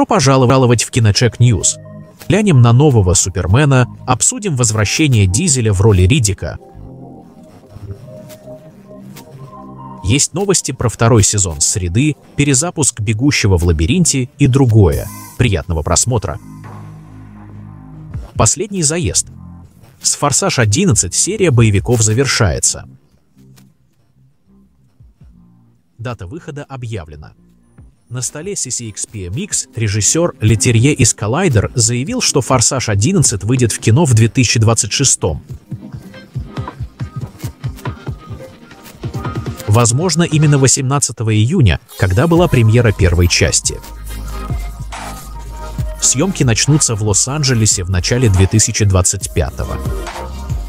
Добро пожаловать в КиноЧек News. Глянем на нового Супермена, обсудим возвращение Дизеля в роли Ридика. Есть новости про второй сезон «Среды», перезапуск «Бегущего в лабиринте» и другое. Приятного просмотра. Последний заезд. С «Форсаж 11» серия боевиков завершается. Дата выхода объявлена. На столе CCXP Mix режиссер Летерье из Collider заявил, что «Форсаж 11» выйдет в кино в 2026 Возможно, именно 18 июня, когда была премьера первой части. Съемки начнутся в Лос-Анджелесе в начале 2025 -го.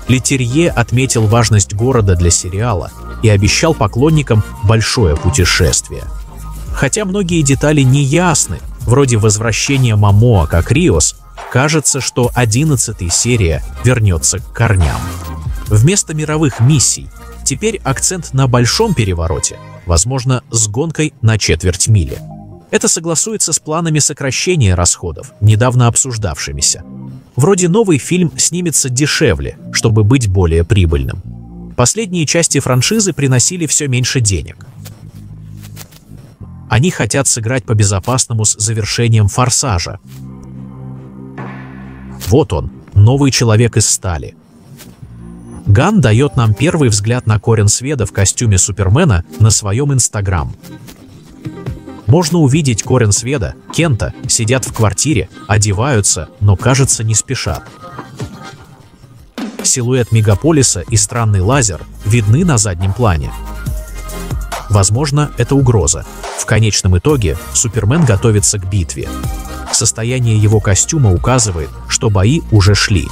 Летерье отметил важность города для сериала и обещал поклонникам большое путешествие. Хотя многие детали не ясны, вроде возвращения Мамоа как Риос, кажется, что 11 серия вернется к корням. Вместо мировых миссий Теперь акцент на большом перевороте, возможно, с гонкой на четверть мили. Это согласуется с планами сокращения расходов, недавно обсуждавшимися. Вроде новый фильм снимется дешевле, чтобы быть более прибыльным. Последние части франшизы приносили все меньше денег. Они хотят сыграть по-безопасному с завершением «Форсажа». Вот он, новый человек из стали – Ган дает нам первый взгляд на Корен Сведа в костюме Супермена на своем Инстаграм. Можно увидеть Корен Сведа, Кента, сидят в квартире, одеваются, но, кажется, не спешат. Силуэт мегаполиса и странный лазер видны на заднем плане. Возможно, это угроза. В конечном итоге Супермен готовится к битве. Состояние его костюма указывает, что бои уже шли.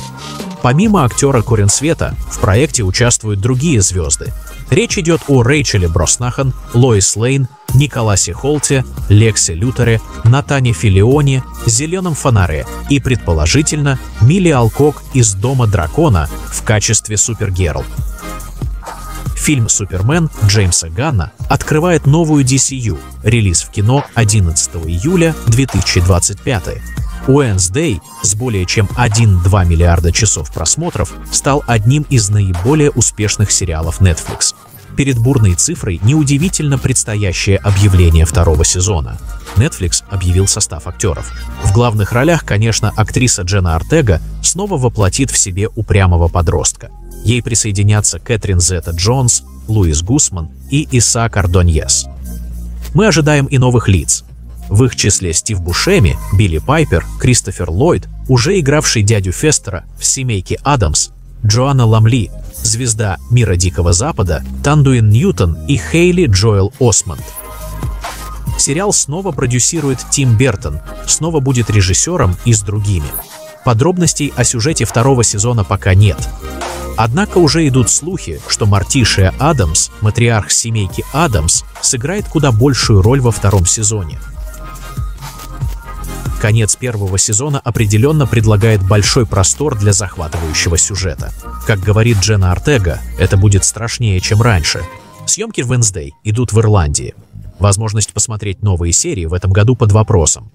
Помимо актера Света в проекте участвуют другие звезды. Речь идет о Рэйчеле Броснахан, Лоис Лейн, Николасе Холте, Лексе Лютере, Натане Филионе, Зеленом Фонаре и, предположительно, Милли Алкок из Дома Дракона в качестве Супергерл. Фильм «Супермен» Джеймса Ганна открывает новую DCU, релиз в кино 11 июля 2025 Уэнсдей с более чем 1-2 миллиарда часов просмотров стал одним из наиболее успешных сериалов Netflix. Перед бурной цифрой неудивительно предстоящее объявление второго сезона. Netflix объявил состав актеров. В главных ролях, конечно, актриса Джена Артега снова воплотит в себе упрямого подростка. Ей присоединятся Кэтрин Зета Джонс, Луис Гусман и Иса Кардоньес. Мы ожидаем и новых лиц. В их числе Стив Бушеми, Билли Пайпер, Кристофер Ллойд, уже игравший дядю Фестера в «Семейке Адамс», Джоанна Ламли, звезда мира Дикого Запада, Тандуин Ньютон и Хейли Джоэл Осмонд. Сериал снова продюсирует Тим Бертон, снова будет режиссером и с другими. Подробностей о сюжете второго сезона пока нет. Однако уже идут слухи, что Мартишия Адамс, матриарх семейки Адамс, сыграет куда большую роль во втором сезоне. Конец первого сезона определенно предлагает большой простор для захватывающего сюжета. Как говорит Джена Артега, это будет страшнее, чем раньше. Съемки в Wednesday идут в Ирландии. Возможность посмотреть новые серии в этом году под вопросом.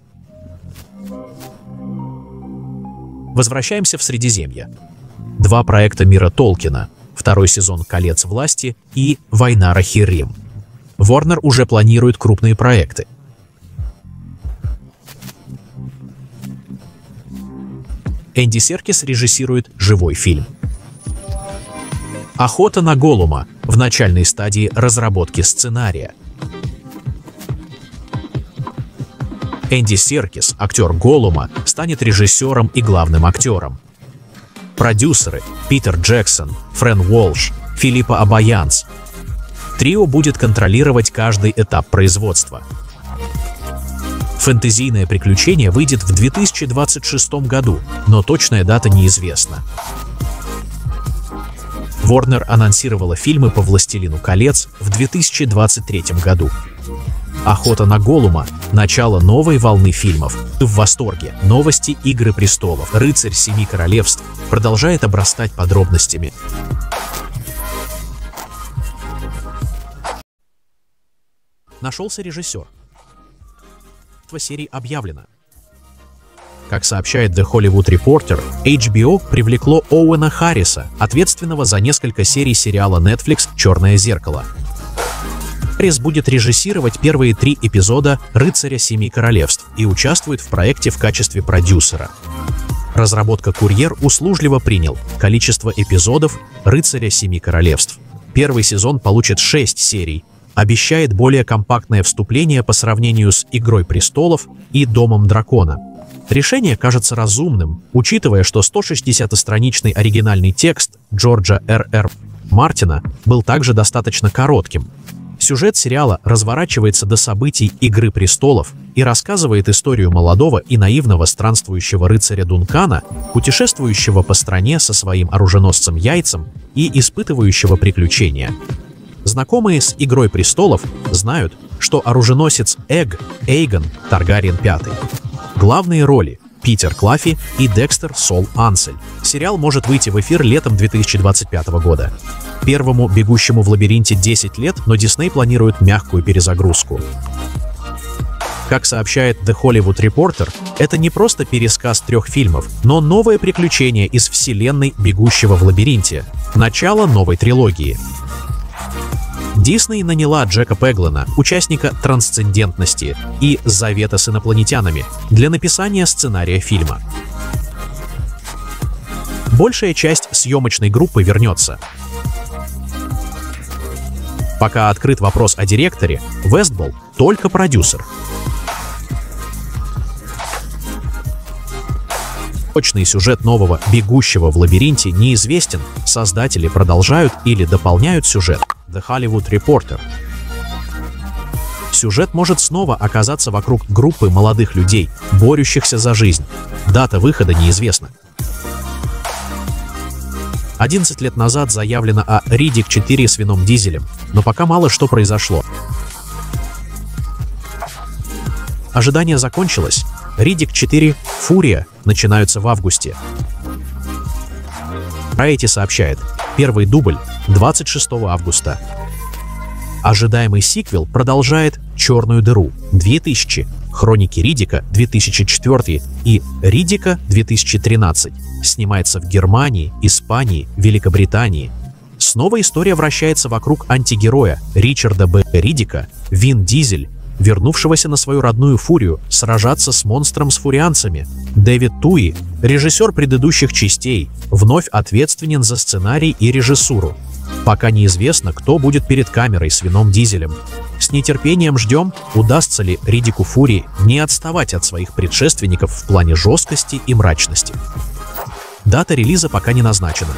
Возвращаемся в Средиземье. Два проекта мира Толкина, второй сезон «Колец власти» и «Война Рахирим». Warner уже планирует крупные проекты. Энди Серкис режиссирует живой фильм. «Охота на Голума» в начальной стадии разработки сценария. Энди Серкис, актер Голума, станет режиссером и главным актером. Продюсеры Питер Джексон, Френ Уолш, Филиппа Абаянс. Трио будет контролировать каждый этап производства – Фэнтезийное приключение выйдет в 2026 году, но точная дата неизвестна. Warner анонсировала фильмы по «Властелину колец» в 2023 году. «Охота на Голума» — начало новой волны фильмов. В восторге. Новости «Игры престолов», «Рыцарь семи королевств» продолжает обрастать подробностями. Нашелся режиссер серии объявлено. Как сообщает The Hollywood Reporter, HBO привлекло Оуэна Харриса, ответственного за несколько серий сериала Netflix «Черное зеркало». Харрис будет режиссировать первые три эпизода «Рыцаря Семи Королевств» и участвует в проекте в качестве продюсера. Разработка «Курьер» услужливо принял количество эпизодов «Рыцаря Семи Королевств». Первый сезон получит 6 серий, обещает более компактное вступление по сравнению с «Игрой престолов» и «Домом дракона». Решение кажется разумным, учитывая, что 160-страничный оригинальный текст Джорджа Р.Р. Мартина был также достаточно коротким. Сюжет сериала разворачивается до событий «Игры престолов» и рассказывает историю молодого и наивного странствующего рыцаря Дункана, путешествующего по стране со своим оруженосцем Яйцем и испытывающего приключения. Знакомые с «Игрой престолов» знают, что оруженосец Эг Эйгон Таргариен V. Главные роли Питер Клаффи и Декстер Сол Ансель. Сериал может выйти в эфир летом 2025 года. Первому «Бегущему в лабиринте» 10 лет, но Дисней планирует мягкую перезагрузку. Как сообщает The Hollywood Reporter, это не просто пересказ трех фильмов, но новое приключение из вселенной «Бегущего в лабиринте», начало новой трилогии. Дисней наняла Джека Пеглана, участника «Трансцендентности» и «Завета с инопланетянами», для написания сценария фильма. Большая часть съемочной группы вернется. Пока открыт вопрос о директоре, Вестбол только продюсер. Точный сюжет нового «Бегущего в лабиринте» неизвестен, создатели продолжают или дополняют сюжет. The Hollywood Reporter. Сюжет может снова оказаться вокруг группы молодых людей, борющихся за жизнь. Дата выхода неизвестна. 11 лет назад заявлено о Ридик 4 с вином дизелем, но пока мало что произошло. Ожидание закончилось. Ридик 4 Фурия начинаются в августе. Variety сообщает, первый дубль 26 августа. Ожидаемый сиквел продолжает «Черную дыру» 2000, «Хроники Ридика» 2004 и «Ридика» 2013. Снимается в Германии, Испании, Великобритании. Снова история вращается вокруг антигероя Ричарда Б. Ридика, Вин Дизель, вернувшегося на свою родную Фурию сражаться с монстром с фурианцами. Дэвид Туи, режиссер предыдущих частей, вновь ответственен за сценарий и режиссуру. Пока неизвестно, кто будет перед камерой с вином дизелем. С нетерпением ждем, удастся ли Ридику Фурии не отставать от своих предшественников в плане жесткости и мрачности. Дата релиза пока не назначена.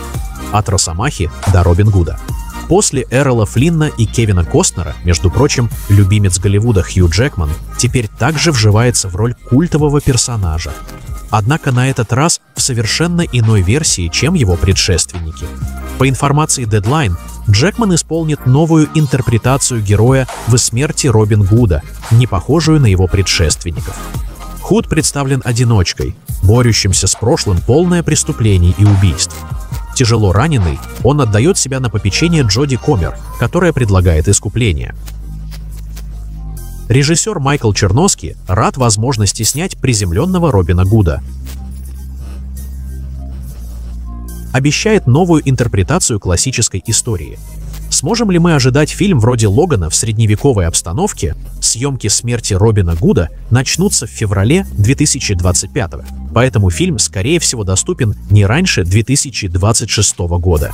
От Росомахи до Робин Гуда. После Эрла Флинна и Кевина Костнера, между прочим, любимец Голливуда Хью Джекман теперь также вживается в роль культового персонажа. Однако на этот раз в совершенно иной версии, чем его предшественники. По информации Deadline, Джекман исполнит новую интерпретацию героя в смерти Робин Гуда, не похожую на его предшественников. Худ представлен одиночкой, борющимся с прошлым полное преступлений и убийств. Тяжело раненый, он отдает себя на попечение Джоди Комер, которая предлагает искупление. Режиссер Майкл Черноски рад возможности снять приземленного Робина Гуда. Обещает новую интерпретацию классической истории. Сможем ли мы ожидать фильм вроде Логана в средневековой обстановке? Съемки смерти Робина Гуда начнутся в феврале 2025 поэтому фильм, скорее всего, доступен не раньше 2026 года.